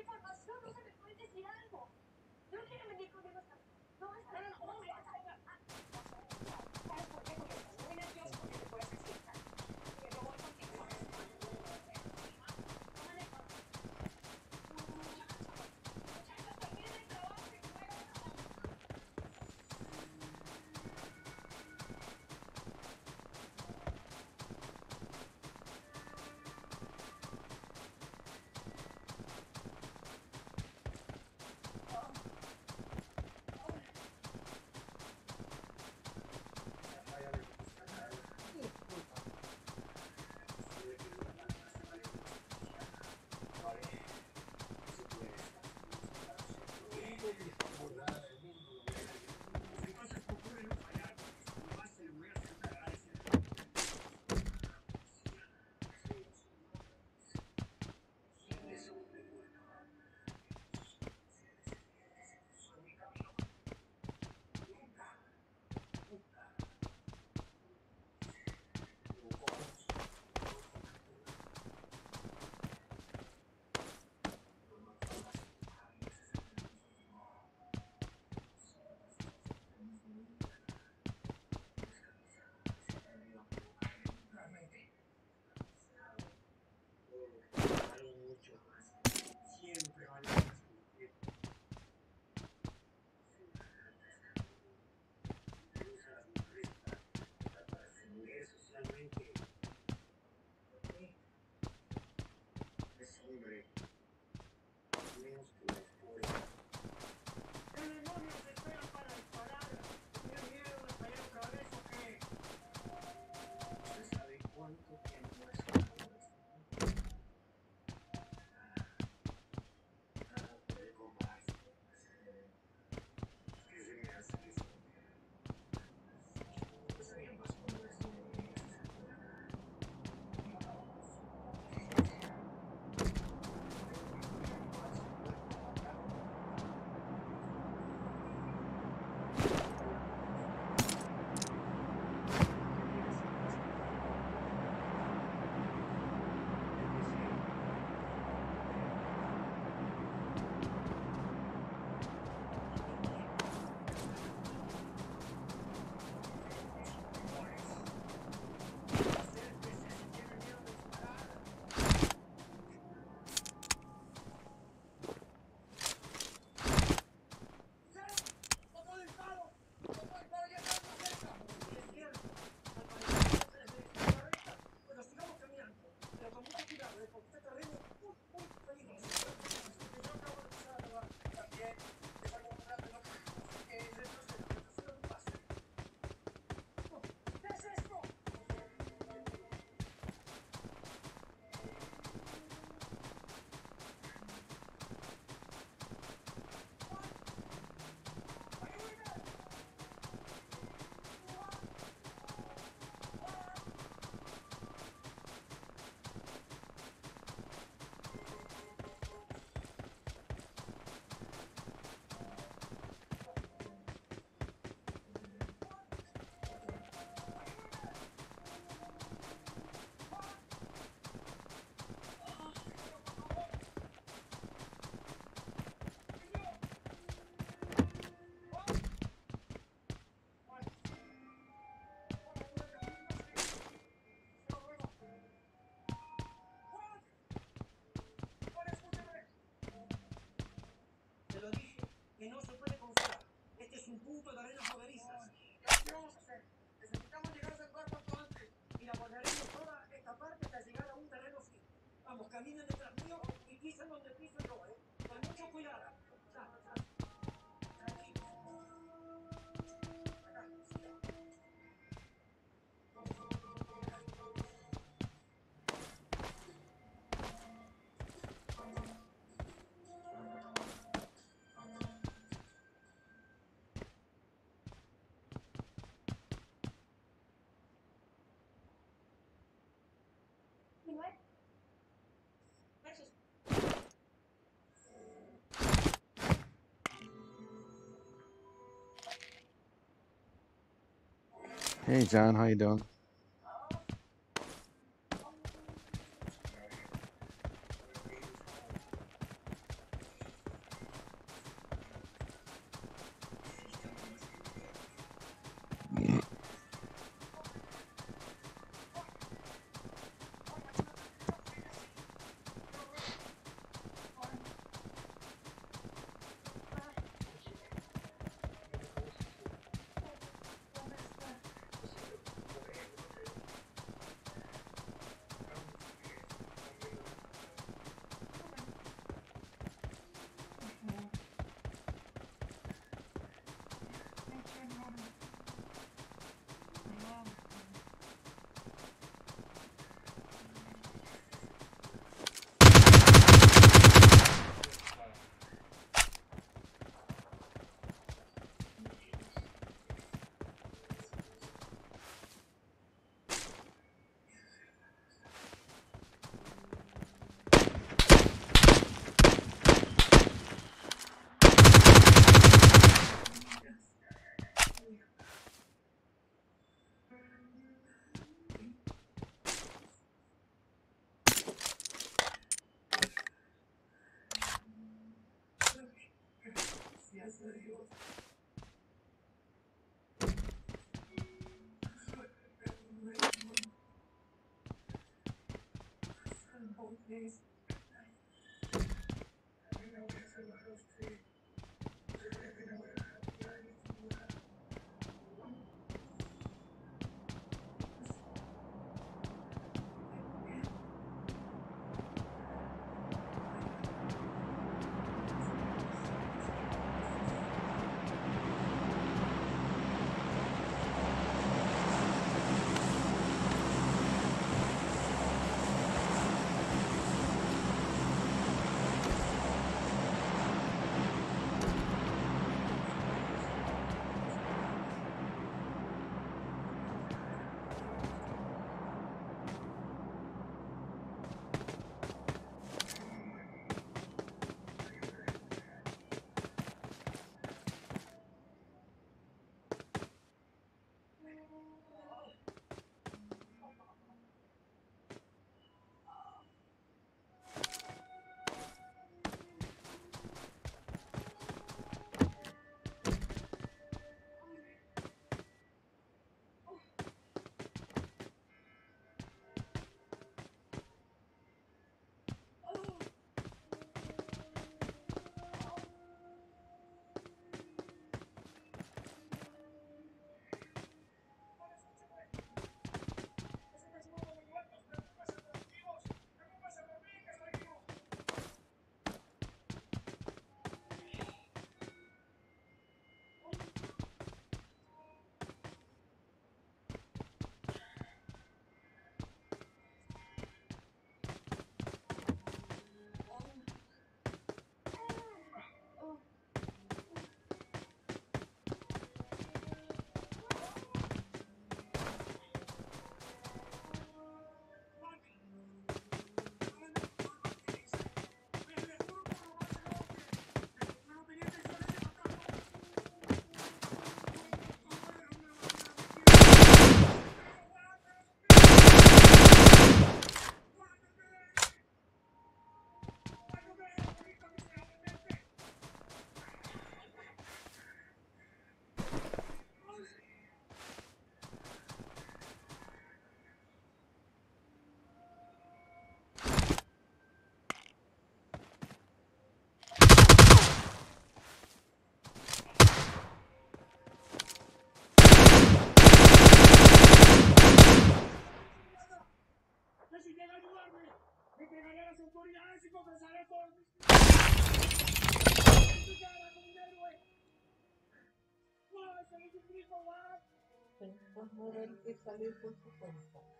información, no se me puede decir algo. No quiero venir conmigo. No, no. didn't realize. un punto de arenas movedizas. Necesitamos llegar al barco antes y la guardaremos toda esta parte hasta llegar a un terreno así. Vamos, caminen detrás mío y pisan donde pisan yo, ¿eh? Con mucho cuidado. Hey John, how you doing? please. Pues a poder que salir por su cuenta.